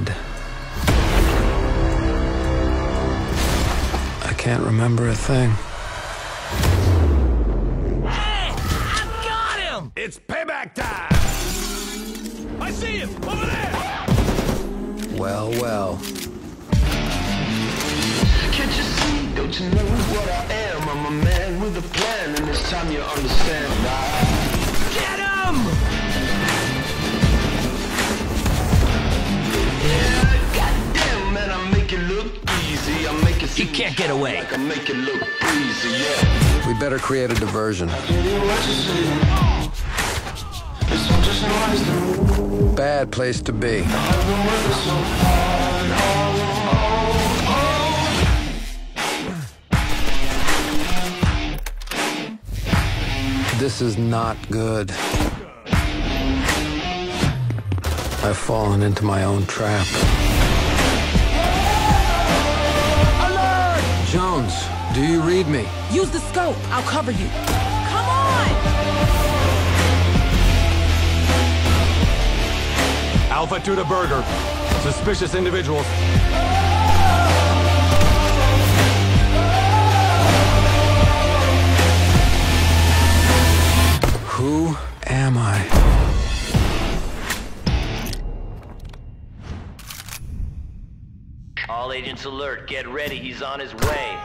dead. I can't remember a thing. Hey! I've got him! It's payback time! I see him! Over there! Well, well. Can't you see? Don't you know what I am? I'm a man with a plan, and time you understand. I... Get! Easy. I make He can't get away. Like I make it look easy, yeah. We better create a diversion. Bad place to be. This is not good. I've fallen into my own trap. Do you read me? Use the scope. I'll cover you. Come on! Alpha 2 to Burger. Suspicious individuals. Who am I? All agents alert. Get ready. He's on his way.